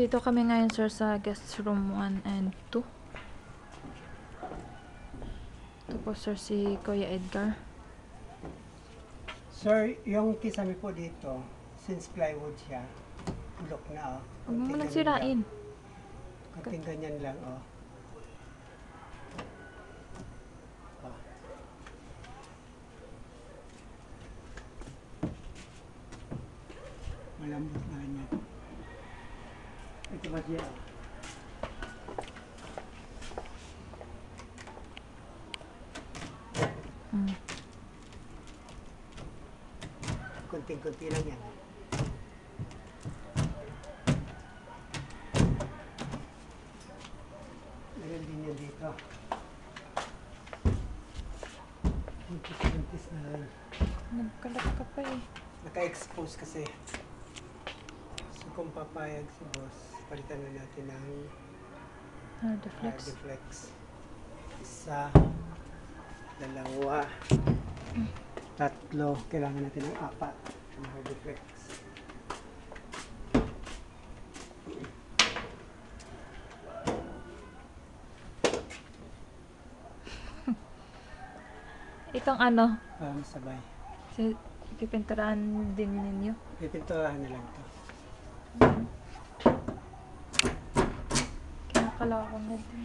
Dito kami ngayon, sir, sa guest room 1 and 2. Ito po, sir, si Kuya Edgar. Sir, yung kisame po dito, since plywood siya, look na oh. Huwag mo Konting nang ganyan lang. Ganyan lang oh. Oh. Malambot na yan. Ito ba siya? Mm. Kunting-kunti lang yan. Meron din yan dito. Kuntis-kuntis na lang. Nagkalat ka pa eh. Naka-expose kasi. So kung papayag si boss, palitan na natin ng Hard flex. Hardiflex. Isa, dalawa, tatlo. Kailangan natin ng apat ng Hardiflex. Itong ano, Um, sabay. si, pipinturahan din ninyo. Pipinturahan na lang to. Kinakalakan na din.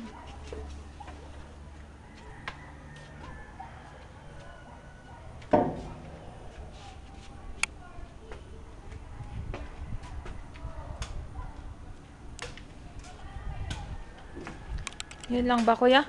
Yun lang ba, kuya?